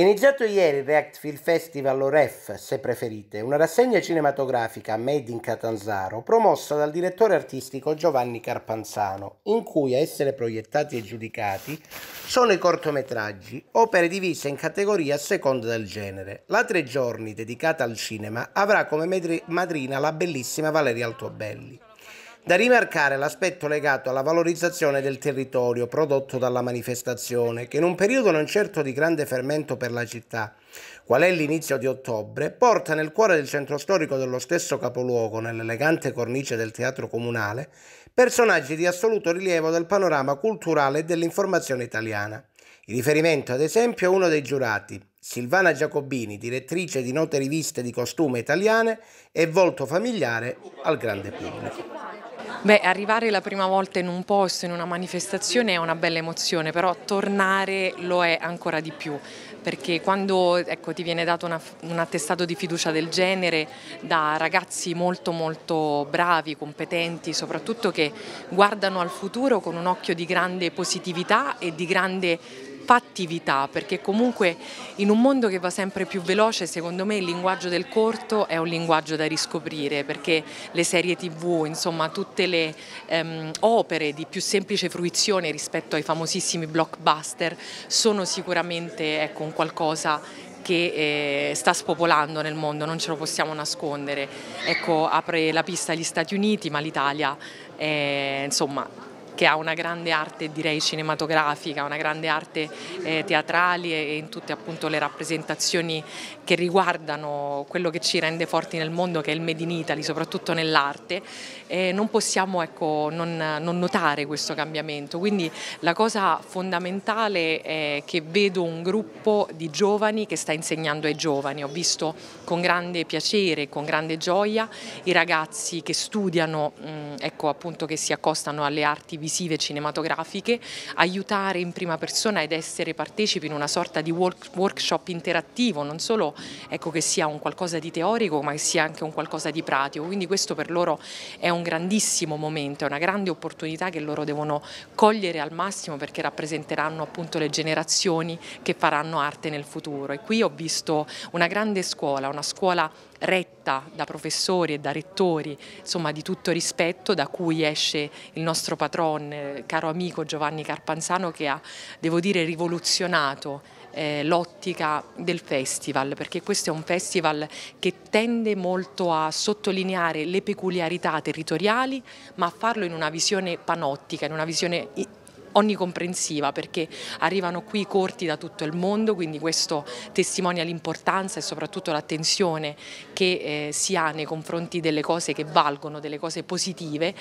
È iniziato ieri il React Film Festival o REF, se preferite, una rassegna cinematografica made in Catanzaro promossa dal direttore artistico Giovanni Carpanzano, in cui a essere proiettati e giudicati sono i cortometraggi, opere divise in categorie a seconda del genere. La tre giorni dedicata al cinema avrà come madrina la bellissima Valeria Altobelli. Da rimarcare l'aspetto legato alla valorizzazione del territorio prodotto dalla manifestazione, che in un periodo non certo di grande fermento per la città, qual è l'inizio di ottobre, porta nel cuore del centro storico dello stesso capoluogo, nell'elegante cornice del teatro comunale, personaggi di assoluto rilievo del panorama culturale e dell'informazione italiana. Il riferimento, ad esempio, è uno dei giurati, Silvana Giacobini, direttrice di note riviste di costume italiane e volto familiare al grande pubblico. Beh, arrivare la prima volta in un posto, in una manifestazione è una bella emozione, però tornare lo è ancora di più, perché quando ecco, ti viene dato una, un attestato di fiducia del genere da ragazzi molto molto bravi, competenti, soprattutto che guardano al futuro con un occhio di grande positività e di grande fattività, perché comunque in un mondo che va sempre più veloce, secondo me il linguaggio del corto è un linguaggio da riscoprire, perché le serie tv, insomma tutte le ehm, opere di più semplice fruizione rispetto ai famosissimi blockbuster sono sicuramente ecco, un qualcosa che eh, sta spopolando nel mondo, non ce lo possiamo nascondere. Ecco, apre la pista agli Stati Uniti, ma l'Italia è, insomma, che ha una grande arte direi cinematografica, una grande arte eh, teatrale e in tutte appunto le rappresentazioni che riguardano quello che ci rende forti nel mondo che è il Made in Italy, soprattutto nell'arte, eh, non possiamo ecco, non, non notare questo cambiamento. Quindi la cosa fondamentale è che vedo un gruppo di giovani che sta insegnando ai giovani. Ho visto con grande piacere, con grande gioia i ragazzi che studiano, mh, ecco appunto che si accostano alle arti visive televisive cinematografiche, aiutare in prima persona ed essere partecipi in una sorta di work, workshop interattivo, non solo ecco, che sia un qualcosa di teorico ma che sia anche un qualcosa di pratico, quindi questo per loro è un grandissimo momento, è una grande opportunità che loro devono cogliere al massimo perché rappresenteranno appunto le generazioni che faranno arte nel futuro. E qui ho visto una grande scuola, una scuola retta da professori e da rettori, insomma di tutto rispetto, da cui esce il nostro patron, eh, caro amico Giovanni Carpanzano che ha, devo dire, rivoluzionato eh, l'ottica del festival, perché questo è un festival che tende molto a sottolineare le peculiarità territoriali, ma a farlo in una visione panottica, in una visione onnicomprensiva perché arrivano qui corti da tutto il mondo, quindi questo testimonia l'importanza e soprattutto l'attenzione che eh, si ha nei confronti delle cose che valgono, delle cose positive.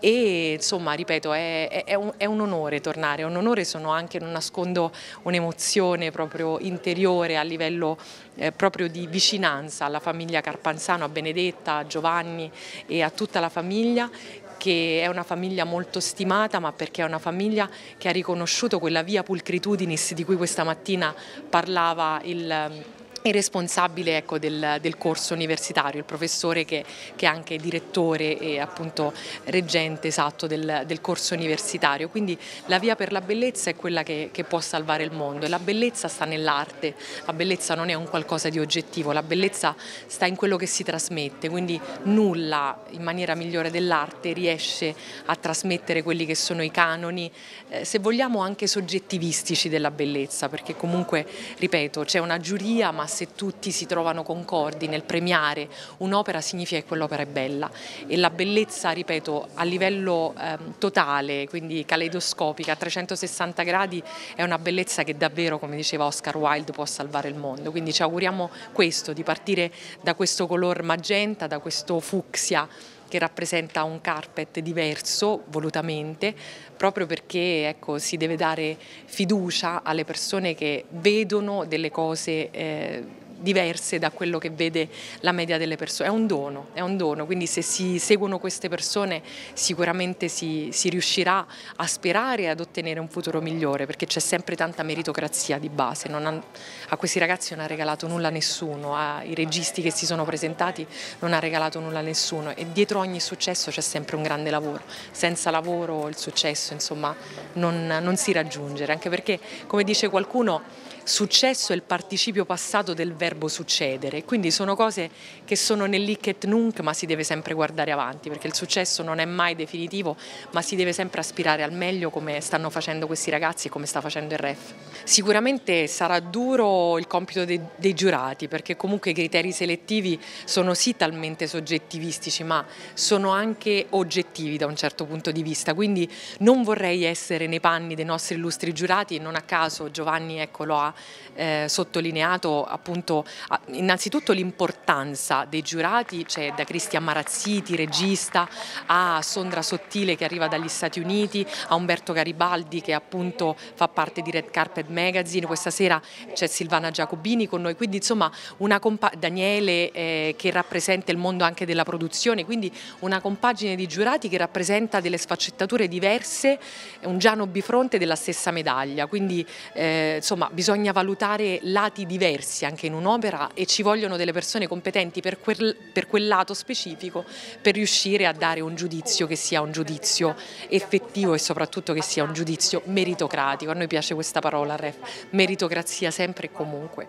E insomma ripeto è, è, un, è un, onore tornare, è un onore, sono anche, non nascondo un'emozione proprio interiore a livello eh, proprio di vicinanza alla famiglia Carpanzano, a Benedetta, a Giovanni e a tutta la famiglia che è una famiglia molto stimata ma perché è una famiglia che ha riconosciuto quella via pulcritudinis di cui questa mattina parlava il il responsabile ecco, del, del, corso universitario, il professore che, che, è anche direttore e appunto reggente esatto del, del, corso universitario. Quindi la via per la bellezza è quella che, che può salvare il mondo e la bellezza sta nell'arte, la bellezza non è un qualcosa di oggettivo, la bellezza sta in quello che si trasmette, quindi nulla in maniera migliore dell'arte riesce a trasmettere quelli che sono i canoni, eh, se vogliamo anche soggettivistici della bellezza, perché comunque, ripeto, c'è una giuria ma se tutti si trovano concordi nel premiare un'opera significa che quell'opera è bella e la bellezza, ripeto, a livello eh, totale, quindi caleidoscopica, a 360 gradi, è una bellezza che davvero, come diceva Oscar Wilde, può salvare il mondo. Quindi ci auguriamo questo, di partire da questo color magenta, da questo fucsia che rappresenta un carpet diverso volutamente, proprio perché ecco, si deve dare fiducia alle persone che vedono delle cose eh, diverse da quello che vede la media delle persone. È un dono, è un dono, quindi se si seguono queste persone sicuramente si, si riuscirà a sperare e ad ottenere un futuro migliore, perché c'è sempre tanta meritocrazia di base. Ha, a questi ragazzi non ha regalato nulla a nessuno, ai registi che si sono presentati non ha regalato nulla a nessuno e dietro ogni successo c'è sempre un grande lavoro. Senza lavoro il successo insomma non, non si raggiunge, anche perché come dice qualcuno successo è il participio passato del verbo succedere, quindi sono cose che sono nell'hic et nunc ma si deve sempre guardare avanti perché il successo non è mai definitivo ma si deve sempre aspirare al meglio come stanno facendo questi ragazzi e come sta facendo il REF. Sicuramente sarà duro il compito dei, dei giurati perché comunque i criteri selettivi sono sì talmente soggettivistici ma sono anche oggettivi da un certo punto di vista, quindi non vorrei essere nei panni dei nostri illustri giurati, non a caso Giovanni ecco, lo ha eh, sottolineato appunto innanzitutto l'importanza dei giurati, c'è da Cristian Marazziti, regista, a Sondra Sottile che arriva dagli Stati Uniti, a Umberto Garibaldi che appunto fa parte di Red Carpet Magazine, questa sera c'è Silvana Giacobini con noi, quindi insomma una Daniele eh, che rappresenta il mondo anche della produzione, quindi una compagine di giurati che rappresenta delle sfaccettature diverse, un Giano bifronte della stessa medaglia, quindi eh, insomma bisogna valutare lati diversi anche in un'opera e ci vogliono delle persone competenti per quel, per quel lato specifico per riuscire a dare un giudizio che sia un giudizio effettivo e soprattutto che sia un giudizio meritocratico. A noi piace questa parola, REF, meritocrazia sempre e comunque.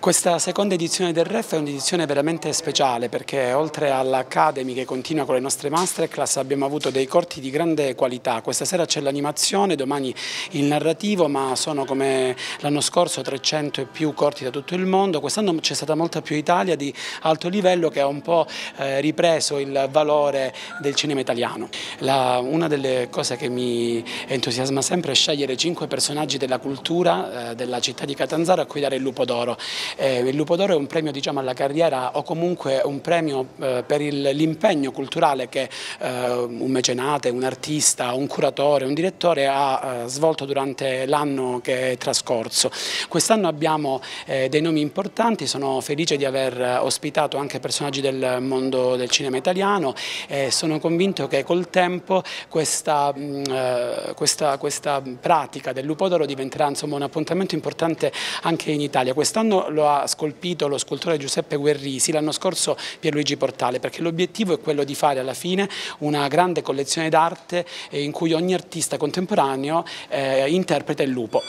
Questa seconda edizione del REF è un'edizione veramente speciale perché oltre all'Academy che continua con le nostre masterclass abbiamo avuto dei corti di grande qualità. Questa sera c'è l'animazione, domani il narrativo, ma sono come l'anno scorso 300 e più corti da tutto il mondo. Quest'anno c'è stata molta più Italia di alto livello che ha un po' eh, ripreso il valore del cinema italiano. La, una delle cose che mi entusiasma sempre è scegliere cinque personaggi della cultura eh, della città di Catanzaro a cui dare il Lupo d'Oro. Eh, il Lupo d'Oro è un premio diciamo, alla carriera o comunque un premio eh, per l'impegno culturale che eh, un mecenate, un artista, un curatore, un direttore ha eh, svolto durante l'anno che è trascorso. Quest'anno abbiamo eh, dei nomi importanti, sono felice di aver ospitato anche personaggi del mondo del cinema italiano e sono convinto che col tempo questa, mh, mm, questa, questa pratica del Lupo d'Oro diventerà insomma, un appuntamento importante anche in Italia. Quest'anno lo ha scolpito lo scultore Giuseppe Guerrisi, l'anno scorso Pierluigi Portale, perché l'obiettivo è quello di fare alla fine una grande collezione d'arte in cui ogni artista contemporaneo eh, interpreta il lupo.